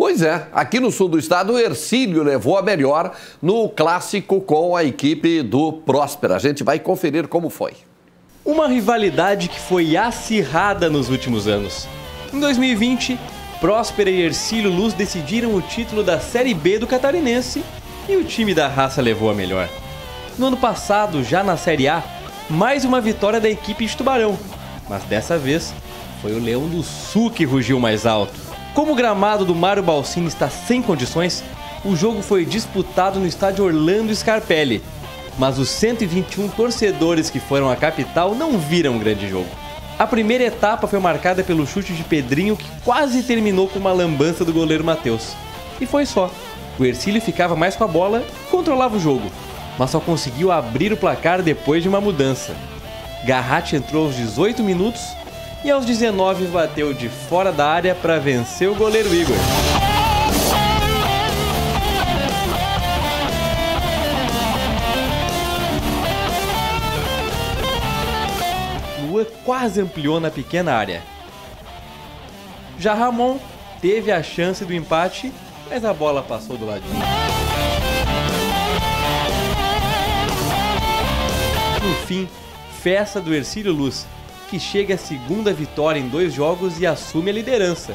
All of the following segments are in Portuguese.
Pois é, aqui no sul do estado, o Ercílio levou a melhor no clássico com a equipe do Próspera. A gente vai conferir como foi. Uma rivalidade que foi acirrada nos últimos anos. Em 2020, Próspera e Ercílio Luz decidiram o título da Série B do Catarinense e o time da raça levou a melhor. No ano passado, já na Série A, mais uma vitória da equipe de Tubarão, mas dessa vez foi o Leão do Sul que rugiu mais alto. Como o gramado do Mário Balsini está sem condições, o jogo foi disputado no estádio Orlando Scarpelli, mas os 121 torcedores que foram à capital não viram um grande jogo. A primeira etapa foi marcada pelo chute de Pedrinho que quase terminou com uma lambança do goleiro Matheus. E foi só. O Ercílio ficava mais com a bola e controlava o jogo, mas só conseguiu abrir o placar depois de uma mudança. Garratti entrou aos 18 minutos e aos 19 bateu de fora da área para vencer o goleiro Igor. Lua quase ampliou na pequena área. Já Ramon teve a chance do empate, mas a bola passou do ladinho. No fim, festa do Ercílio Luz, que chega à segunda vitória em dois jogos e assume a liderança.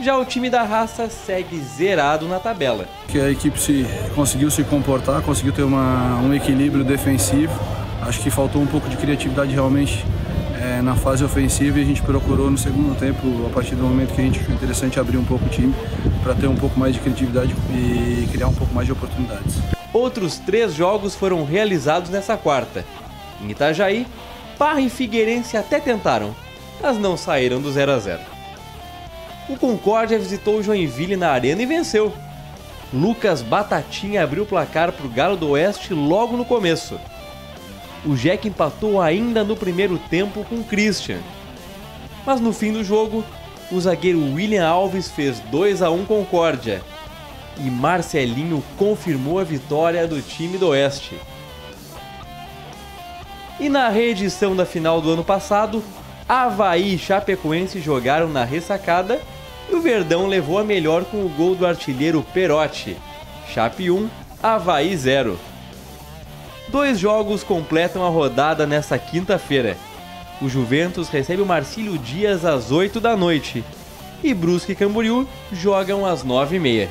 Já o time da raça segue zerado na tabela. Que a equipe se, conseguiu se comportar, conseguiu ter uma, um equilíbrio defensivo. Acho que faltou um pouco de criatividade realmente é, na fase ofensiva e a gente procurou no segundo tempo, a partir do momento que a gente achou interessante abrir um pouco o time para ter um pouco mais de criatividade e criar um pouco mais de oportunidades. Outros três jogos foram realizados nessa quarta. Em Itajaí, Parra e Figueirense até tentaram, mas não saíram do 0 a 0. O Concórdia visitou Joinville na arena e venceu. Lucas Batatinha abriu o placar para o Galo do Oeste logo no começo. O Jack empatou ainda no primeiro tempo com Christian. Mas no fim do jogo, o zagueiro William Alves fez 2 a 1 Concórdia e Marcelinho confirmou a vitória do time do Oeste. E na reedição da final do ano passado, Havaí e Chapecoense jogaram na ressacada e o Verdão levou a melhor com o gol do artilheiro Perotti. Chape 1, Havaí 0. Dois jogos completam a rodada nessa quinta-feira. O Juventus recebe o Marcílio Dias às 8 da noite e Brusque e Camboriú jogam às 9h30.